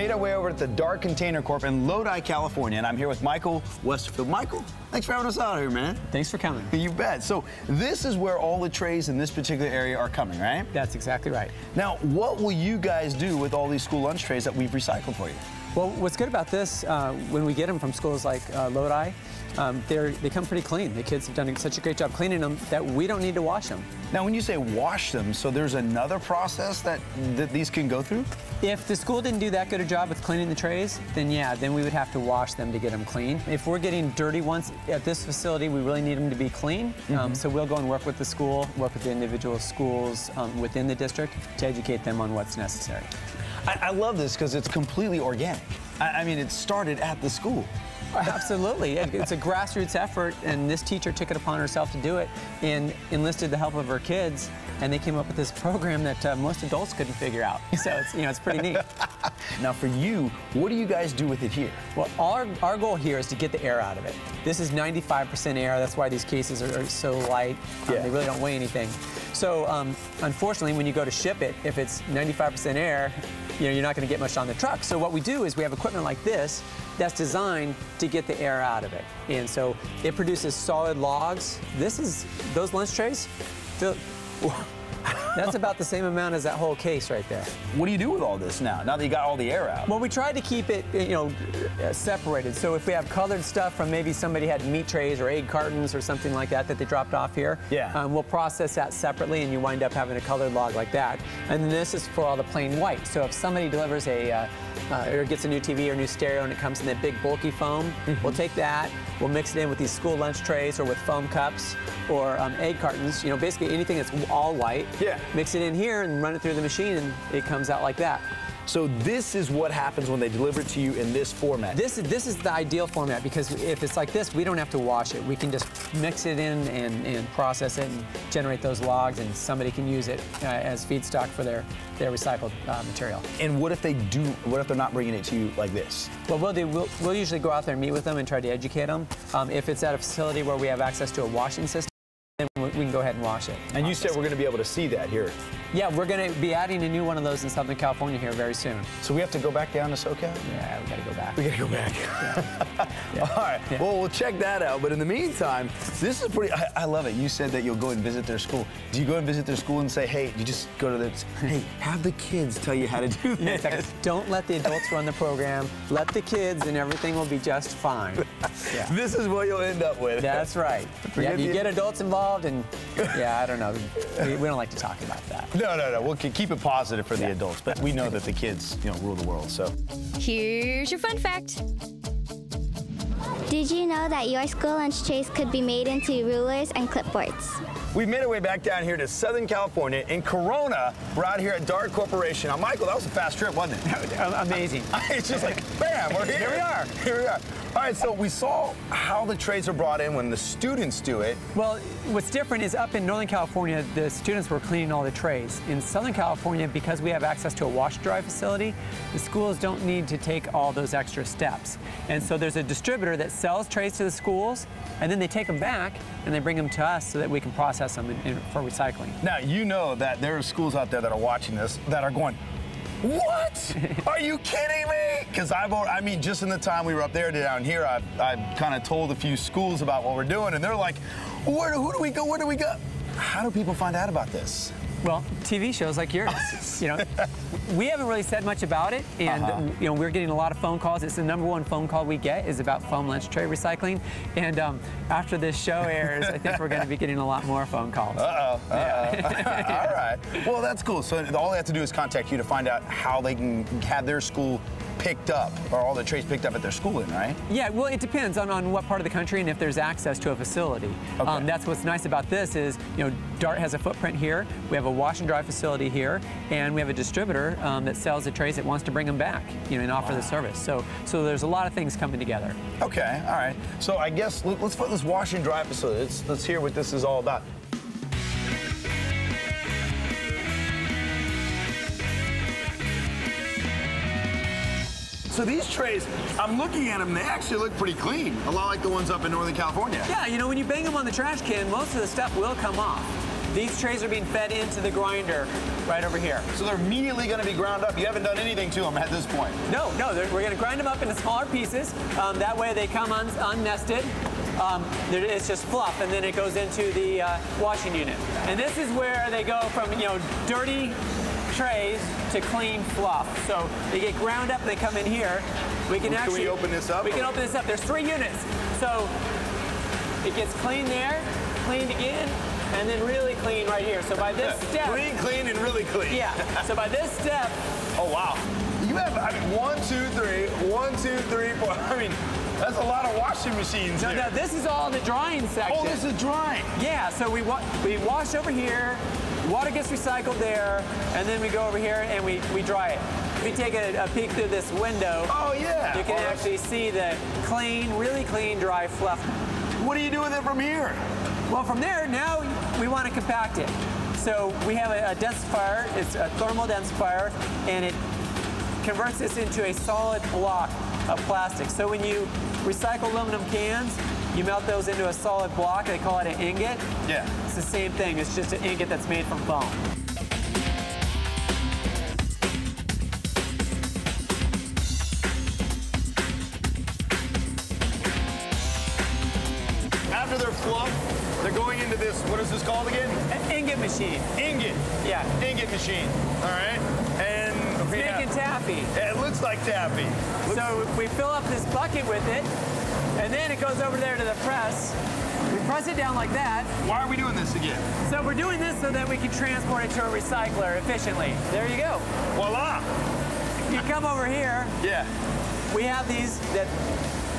made our way over to the Dart Container Corp in Lodi, California, and I'm here with Michael Westerfield. Michael, thanks for having us out here, man. Thanks for coming. You bet. So this is where all the trays in this particular area are coming, right? That's exactly right. Now, what will you guys do with all these school lunch trays that we've recycled for you? Well, what's good about this, uh, when we get them from schools like uh, Lodi, um, they're they come pretty clean. The kids have done such a great job cleaning them that we don't need to wash them. Now, when you say wash them, so there's another process that, that these can go through? If the school didn't do that good a job with cleaning the trays, then yeah, then we would have to wash them to get them clean. If we're getting dirty ones at this facility, we really need them to be clean. Mm -hmm. um, mm-hmm. so we'll go and work with the school, work with the individual schools um, within the district to educate them on what's necessary. I, I love this because it's completely organic. I, I mean, it started at the school. Absolutely. It's a grassroots effort, and this teacher took it upon herself to do it and enlisted the help of her kids, and they came up with this program that uh, most adults couldn't figure out. So it's, you know, it's pretty neat. now, for you, what do you guys do with it here? Well, our, our goal here is to get the air out of it. This is 95% air. That's why these cases are, are so light. Um, yeah. They really don't weigh anything. So, um, unfortunately, when you go to ship it, if it's 95% air, you know, you're not going to get much on the truck. So what we do is we have equipment like this that's designed to get the air out of it. And so it produces solid logs. This is, those lunch trays, 我. That's about the same amount as that whole case right there. What do you do with all this now, now that you got all the air out? Well, we tried to keep it, you know, separated. So if we have colored stuff from maybe somebody had meat trays or egg cartons or something like that that they dropped off here, yeah. Um, we'll process that separately and you wind up having a colored log like that. And then this is for all the plain white. So if somebody delivers a, uh, uh, or gets a new TV or new stereo and it comes in that big bulky foam, mm -hmm. we'll take that, we'll mix it in with these school lunch trays or with foam cups or um, egg cartons, you know, basically anything that's all white. Yeah. Mix it in here and run it through the machine and it comes out like that. So this is what happens when they deliver it to you in this format. This is this is the ideal format because if it's like this, we don't have to wash it. We can just mix it in and, and process it and generate those logs, and somebody can use it uh, as feedstock for their their recycled uh, material. And what if they do? What if they're not bringing it to you like this? Well, we'll, do, we'll, we'll usually go out there and meet with them and try to educate them. Um, if it's at a facility where we have access to a washing system, then we can go ahead and wash it. And you said we're going to be able to see that here. Yeah, we're going to be adding a new one of those in Southern California here very soon. So we have to go back down to SoCal? Yeah, we got to go back. We got to go back. Yeah. yeah. All right. Yeah. Well, we'll check that out. But in the meantime, this is pretty. I, I, love it. You said that you'll go and visit their school. Do you go and visit their school and say, hey, you just go to the, hey, have the kids tell you how to do this? Yeah, Don't let the adults run the program. Let the kids, and everything will be just fine. Yeah. This is what you'll end up with. That's right. Yeah, you get adults involved, and yeah, I don't know. We, we, don't like to talk about that. No, no, no. We'll keep it positive for the adults, but we know that the kids, you know, rule the world. So here's your fun fact. Did you know that your school lunch trays could be made into rulers and clipboards? We've made our way back down here to Southern California. In Corona, we're out here at Dart Corporation. Now, Michael, that was a fast trip, wasn't it? Amazing. it's just like, bam, we're here. Here we are. Here we are. All right, so we saw how the trays are brought in when the students do it. Well, what's different is up in Northern California, the students were cleaning all the trays. In Southern California, because we have access to a wash dry facility, the schools don't need to take all those extra steps. And so there's a distributor that sells trays to the schools, and then they take them back and they bring them to us so that we can process them in, in, for recycling. Now, you know that there are schools out there that are watching this that are going, what? Are you kidding me? Because I've, I mean, just in the time we were up there to down here, I've, I've kind of told a few schools about what we're doing, and they're like, where, who do we go? Where do we go? How do people find out about this? Well, TV shows like yours. you know, we haven't really said much about it, and uh -huh. you know we're getting a lot of phone calls. It's the number one phone call we get is about foam lunch tray recycling, and um, after this show airs, I think we're going to be getting a lot more phone calls. Uh oh. Uh -oh. Yeah. all right. Well, that's cool. So all they have to do is contact you to find out how they can have their school picked up, or all the trays picked up at their schooling, right? Yeah, well, it depends on, on what part of the country and if there's access to a facility. Okay. Um, that's what's nice about this is, you know, DART has a footprint here, we have a wash and dry facility here, and we have a distributor um, that sells the trays that wants to bring them back, you know, and offer wow. the service. So, so there's a lot of things coming together. Okay, all right. So I guess let's put this wash and dry facility. Let's, let's hear what this is all about. So these trays, I'm looking at them, they actually look pretty clean. A lot like the ones up in Northern California. Yeah, you know, when you bang them on the trash can, most of the stuff will come off. These trays are being fed into the grinder right over here. So they're immediately going to be ground up. You haven't done anything to them at this point. No, no, we're going to grind them up into smaller pieces. Um, that way they come un- unnested. Um, it's just fluff, and then it goes into the uh, washing unit. And this is where they go from, you know, dirty trays to clean fluff. So they get ground up, they come in here. We can Can we open this up? We can open this up. There's three units. So it gets cleaned there, cleaned again, and then really clean right here. So by this step, Clean, clean, and really clean. yeah. So by this step, Oh, wow. You have, I mean, one, two, three, one, two, three, four. I mean, that's a lot of washing machines no, here. no, this is all the drying section. oh, this is drying. Yeah, so we wa- we wash over here, water gets recycled there, and then we go over here and we, we dry it. If you take a, a peek through this window, Oh, yeah. you can Oh, actually see the clean, really clean, dry fluff. What do you do with it from here? Well, from there, now we want to compact it. So we have a, a densifier, it's a thermal densifier, and it converts this into a solid block of plastic. So when you recycle aluminum cans, you melt those into a solid block, they call it an ingot. Yeah. It's the same thing, it's just an ingot that's made from foam. This, what is this called again? An ingot machine. Ingot. Yeah. Ingot machine. All right. And we Making have- taffy. It looks like taffy. Looks- So we fill up this bucket with it, and then it goes over there to the press. We press it down like that. why are we doing this again? So we're doing this so that we can transport it to a recycler efficiently. There you go. Voila. You come over here, Yeah. we have these that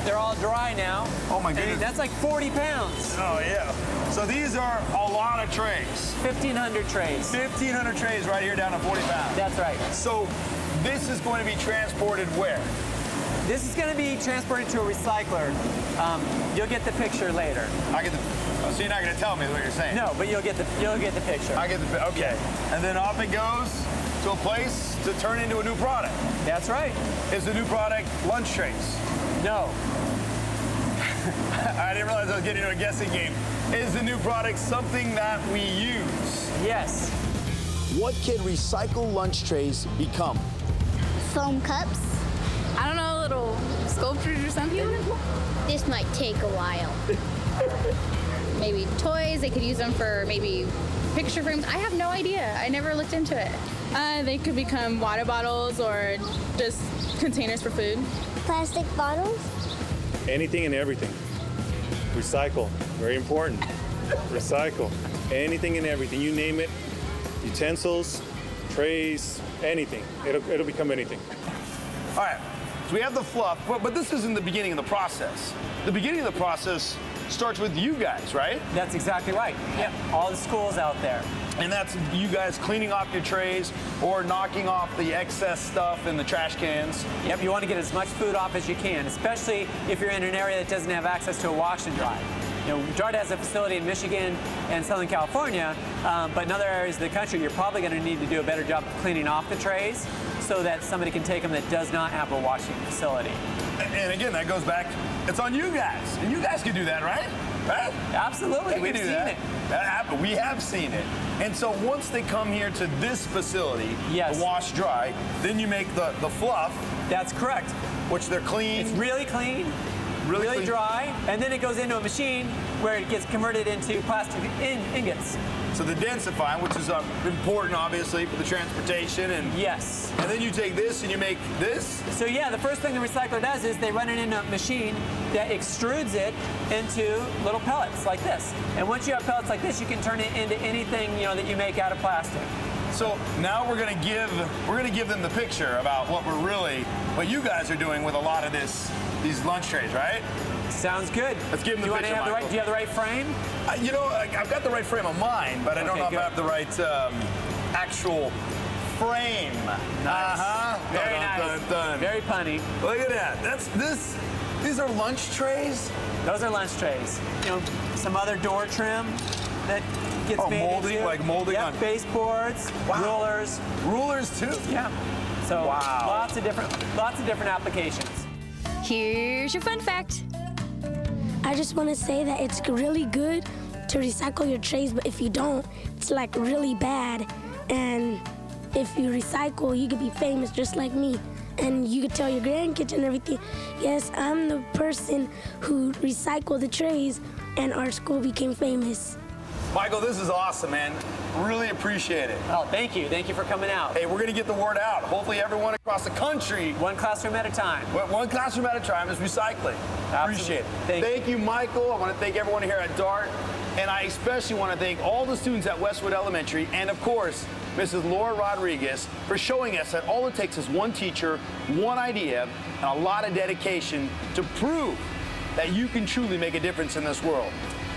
they're all dry now. Oh, my And goodness. that's like 40 pounds, Oh, yeah. So these are a lot of trays. 1,500 trays. 1,500 trays right here down to 40 pounds. That's right. So this is going to be transported where? This is going to be transported to a recycler. Um, you'll get the picture later. I get the. Oh, so you're not going to tell me what you're saying? No, but you'll get the you'll get the picture. I get the. Okay. And then off it goes to a place to turn into a new product. That's right. Is the new product lunch trays? No, I didn't realize I was getting into a guessing game. Is the new product something that we use? yes. What can recycled lunch trays become? Foam cups. I don't know, little sculptures or something. This might take a while. Maybe toys. They could use them for maybe picture frames. I have no idea. I never looked into it. Uh, they could become water bottles or just containers for food. Plastic bottles. anything and everything. Recycle, very important. Recycle, anything and everything. You name it, utensils, trays, anything. It'll, it'll become anything. All right. So we have the fluff, but, but this isn't the beginning of the process. The beginning of the process starts with you guys, right? That's exactly right. Yep. All the schools out there. And that's you guys cleaning off your trays or knocking off the excess stuff in the trash cans. Yep, you want to get as much food off as you can, especially if you're in an area that doesn't have access to a wash and dry. You know, Dart has a facility in Michigan and Southern California, um, but in other areas of the country, you're probably going to need to do a better job of cleaning off the trays so that somebody can take them that does not have a washing facility. And again, that goes back, it's on you guys. And you guys can do that, right? Right? Absolutely, we've do seen that. it. That happen- We have seen it. And so once they come here to this facility, Yes. wash dry, then you make the, the fluff, That's correct. which they're clean. It's really clean, Really really, clean. dry, and then it goes into a machine where it gets converted into plastic in- ingots. So the densifying, which is uh, important, obviously, for the transportation, and Yes. and then you take this and you make this. So yeah, the first thing the recycler does is they run it in a machine that extrudes it into little pellets like this. And once you have pellets like this, you can turn it into anything you know that you make out of plastic. So now we're gonna give we're gonna give them the picture about what we're really what you guys are doing with a lot of this these lunch trays, right? Sounds good. Let's give them the picture, have the right? Do you have the right frame? Uh, you know, I- I've got the right frame of mind, but I don't Okay, know if. I have the right um, actual frame. Nice. Uh-huh. Very Dun, nice. dun, dun. Very punny. Look at that. That's this. These are lunch trays. Those are lunch trays. You know, some other door trim that gets Oh, made molding, into. like molding Yep, on- baseboards, Wow. rulers. Rulers too. Yeah. So Wow. lots of different lots of different applications. Here's your fun fact. I just want to say that it's really good to recycle your trays, but if you don't, it's like really bad. And if you recycle, you could be famous just like me. And you could tell your grandkids and everything, yes, I'm the person who recycled the trays, and our school became famous. Michael, this is awesome, man. Really appreciate it. Oh, thank you. Thank you for coming out. Hey, we're going to get the word out. Hopefully, everyone across the country, One classroom at a time. one one classroom at a time, is recycling. Appreciate it. Thank thank you, Michael. I want to thank everyone here at DART. And I especially want to thank all the students at Westwood Elementary and, of course, Mrs. Laura Rodriguez for showing us that all it takes is one teacher, one idea, and a lot of dedication to prove that you can truly make a difference in this world.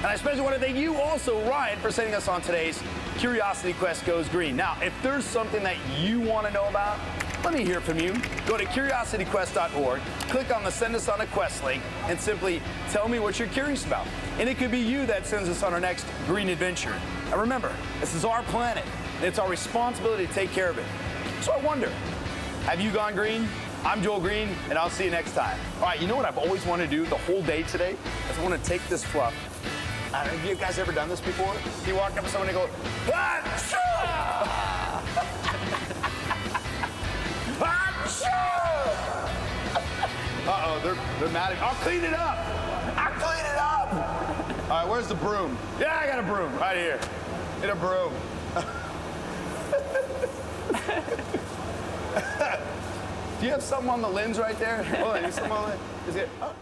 And I especially want to thank you also, Ryan, for sending us on today's Curiosity Quest Goes Green. Now, if there's something that you want to know about, let me hear from you. Go to curiosityquest.org, click on the Send Us on a Quest link, and simply tell me what you're curious about. And it could be you that sends us on our next green adventure. And remember, this is our planet, and it's our responsibility to take care of it. So I wonder, have you gone green? I'm Joel Greene, and I'll see you next time. All right, you know what I've always wanted to do the whole day today? Is I want to take this fluff. I have you guys ever done this before? You walk up to someone and go, "Achoo!" Achoo! Uh-oh, they're, they're mad at I'll clean it up. I'll clean it up. All right, where's the broom? Yeah, I got a broom right here. Get a broom. Do you have something on the lens right there? Hold on, on the lens? Is it? Oh.